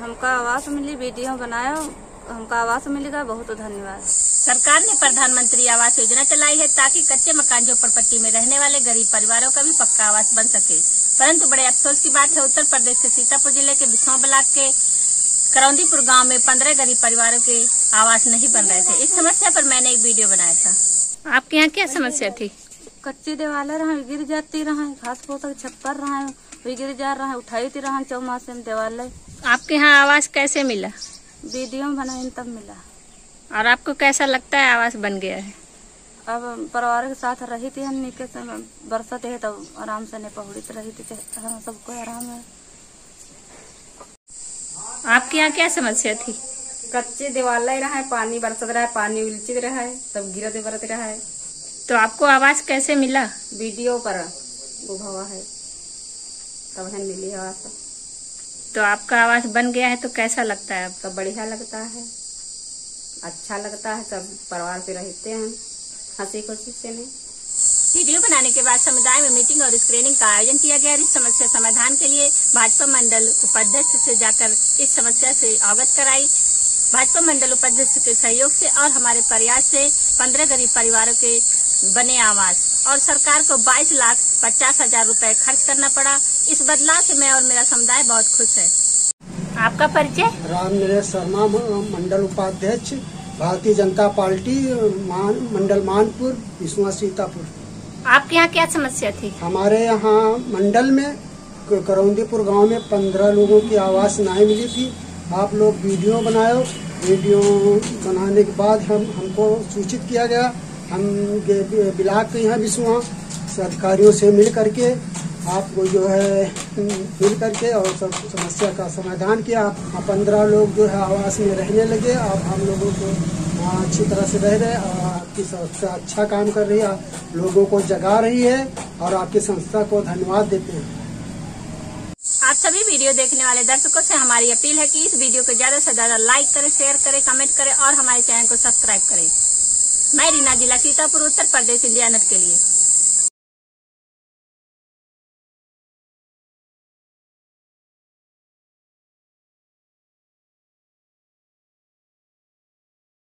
हमका आवास मिली वीडियो बनाया हमका आवास मिलेगा बहुत धन्यवाद। सरकार ने प्रधानमंत्री आवास योजना चलाई है ताकि कच्चे मकान जो झोपड़पट्टी में रहने वाले गरीब परिवारों का भी पक्का आवास बन सके। परंतु बड़े अफसोस की बात है उत्तर प्रदेश के सीतापुर ज़िले के बिस्वा ब्लॉक के करौंदीपुर गाँव में पंद्रह गरीब परिवारों के आवास नहीं बन रहे थे। इस समस्या पर मैंने एक वीडियो बनाया था। आपके यहाँ क्या समस्या थी? कच्ची दीवाले रहा गिर जाती रहा घास फूस छप्पर रहा गिर जा रहा उठाई थी रहा चौमासे में दीवाले आपके यहाँ आवास कैसे मिला? वीडियो बनाई तब मिला। और आपको कैसा लगता है आवास बन गया है? अब परिवार के साथ रही थी हम के समय बरसत है तब आराम से नहीं पहुड़ी रही थी। हम सबको आराम है। आपके यहाँ क्या समस्या थी? कच्चे दीवार रहा है पानी बरसत रहा है पानी उलचित रहा है तब गिरत बरत रहा है। तो आपको आवास कैसे मिला? वीडियो पर वो है। तब है मिली आवास तो आपका आवास बन गया है तो कैसा लगता है? आपका बढ़िया लगता है? अच्छा लगता है? सब परिवार से रहते हैं? हँसी खुशी से नहीं? वीडियो बनाने के बाद समुदाय में मीटिंग और स्क्रीनिंग का आयोजन किया गया और इस समस्या समाधान के लिए भाजपा मंडल उपाध्यक्ष से जाकर इस समस्या से अवगत कराई। भाजपा मंडल उपाध्यक्ष के सहयोग से और हमारे प्रयास से पंद्रह गरीब परिवारों के बने आवास। और सरकार को 22 लाख पचास हज़ार रूपए खर्च करना पड़ा। इस बदलाव से मैं और मेरा समुदाय बहुत खुश है। आपका परिचय? राम नरेश शर्मा मंडल उपाध्यक्ष भारतीय जनता पार्टी मान, मंडल मानपुर विश्वा सीतापुर। आपके यहाँ क्या समस्या थी? हमारे यहाँ मंडल में करौंदीपुर गाँव में पंद्रह लोगों की आवास नहीं मिली थी। आप लोग वीडियो बनाए वीडियो बनाने के बाद हम हमको सूचित किया गया हम ब्लाक के यहाँ विश्वा अधिकारियों से मिल करके आपको जो है, मिल करके और सब समस्या का समाधान किया। पंद्रह लोग जो है आवास में रहने लगे। अब हम लोगों को अच्छी तरह से रह रहे और आपकी संस्था अच्छा काम कर रही है। लोगों को जगा रही है और आपकी संस्था को धन्यवाद देते हैं। आप सभी वीडियो देखने वाले दर्शकों से हमारी अपील है कि इस वीडियो को ज़्यादा से ज़्यादा लाइक करें, शेयर करें, कमेंट करें और हमारे चैनल को सब्सक्राइब करें। मैं रीना जिला सीतापुर उत्तर प्रदेश इंडिया के लिए।